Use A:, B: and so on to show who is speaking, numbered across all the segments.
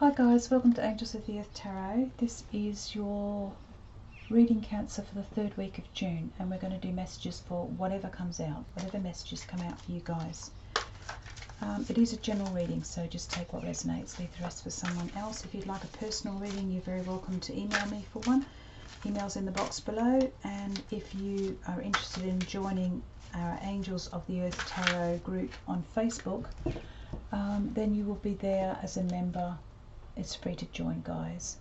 A: Hi guys, welcome to Angels of the Earth Tarot. This is your reading Cancer for the third week of June and we're going to do messages for whatever comes out, whatever messages come out for you guys. Um, it is a general reading, so just take what resonates, leave the rest for someone else. If you'd like a personal reading, you're very welcome to email me for one. Email's in the box below, and if you are interested in joining our Angels of the Earth Tarot group on Facebook, um, then you will be there as a member. It's free to join, guys,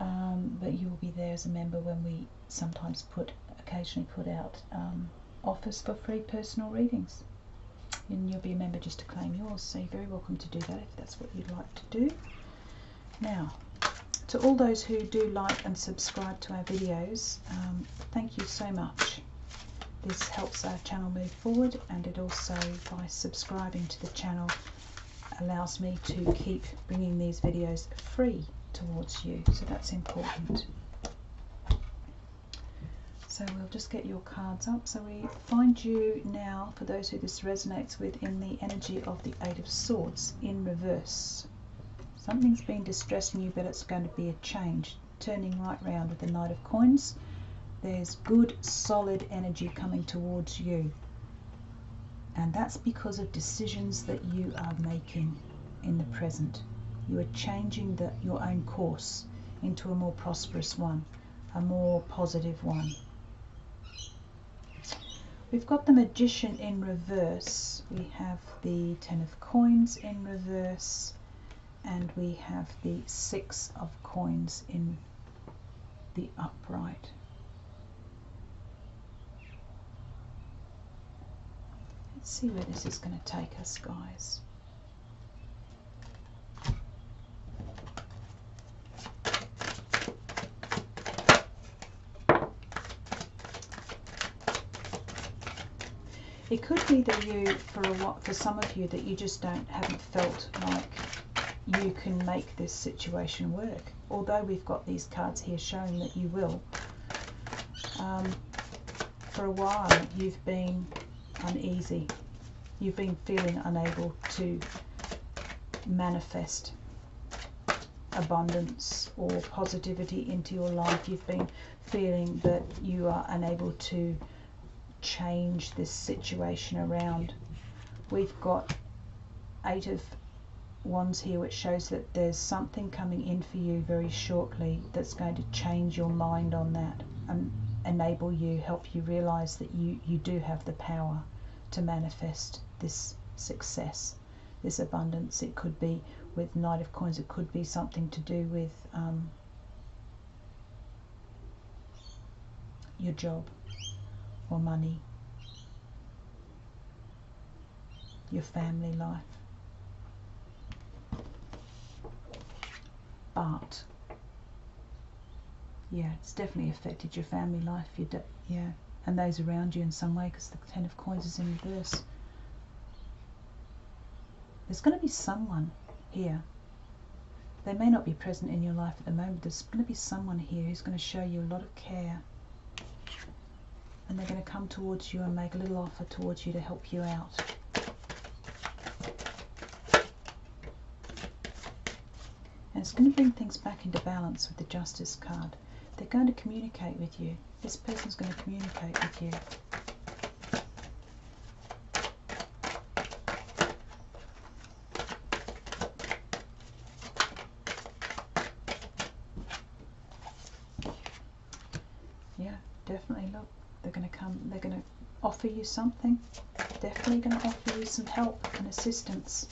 A: um, but you will be there as a member when we sometimes put, occasionally put out um, offers for free personal readings and you'll be a member just to claim yours. So you're very welcome to do that if that's what you'd like to do. Now, to all those who do like and subscribe to our videos, um, thank you so much. This helps our channel move forward and it also, by subscribing to the channel, allows me to keep bringing these videos free towards you. So that's important. So we'll just get your cards up. So we find you now, for those who this resonates with, in the energy of the Eight of Swords in reverse. Something's been distressing you, but it's going to be a change. Turning right round with the Knight of Coins. There's good, solid energy coming towards you. And that's because of decisions that you are making in the present. You are changing the, your own course into a more prosperous one, a more positive one. We've got the Magician in reverse. We have the Ten of Coins in reverse. And we have the Six of Coins in the upright. See where this is going to take us, guys. It could be that you, for a while, for some of you, that you just don't haven't felt like you can make this situation work. Although we've got these cards here showing that you will. Um, for a while, you've been uneasy. You've been feeling unable to manifest abundance or positivity into your life. You've been feeling that you are unable to change this situation around. We've got eight of wands here which shows that there's something coming in for you very shortly that's going to change your mind on that and enable you, help you realize that you, you do have the power to manifest this success, this abundance. It could be with Knight of Coins, it could be something to do with um, your job or money, your family life. But yeah, it's definitely affected your family life. Your yeah, and those around you in some way because the Ten of Coins is in reverse. There's going to be someone here. They may not be present in your life at the moment. There's going to be someone here who's going to show you a lot of care and they're going to come towards you and make a little offer towards you to help you out. And it's going to bring things back into balance with the Justice card. They're going to communicate with you. This person's going to communicate with you. Yeah, definitely look they're going to come, they're going to offer you something. Definitely going to offer you some help and assistance.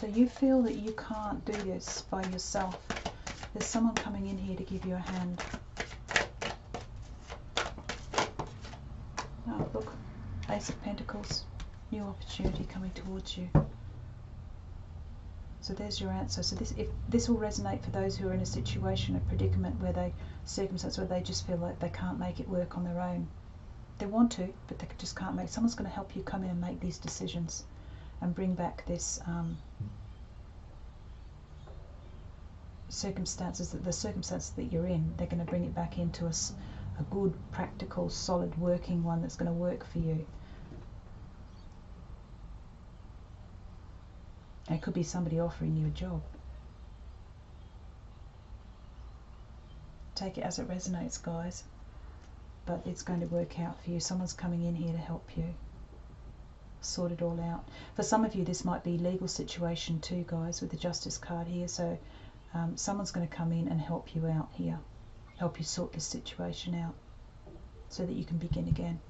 A: So you feel that you can't do this by yourself. There's someone coming in here to give you a hand. Oh, look, Ace of Pentacles, new opportunity coming towards you. So there's your answer. So this if this will resonate for those who are in a situation, a predicament where they circumstance where they just feel like they can't make it work on their own. They want to, but they just can't make. Someone's going to help you come in and make these decisions, and bring back this um, circumstances that the circumstances that you're in. They're going to bring it back into a, a good, practical, solid, working one that's going to work for you. It could be somebody offering you a job. Take it as it resonates, guys. But it's going to work out for you. Someone's coming in here to help you sort it all out. For some of you, this might be legal situation too, guys, with the Justice card here. So um, someone's going to come in and help you out here, help you sort this situation out so that you can begin again.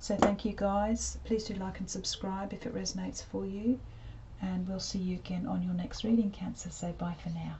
A: So thank you guys. Please do like and subscribe if it resonates for you. And we'll see you again on your next reading, Cancer. Say bye for now.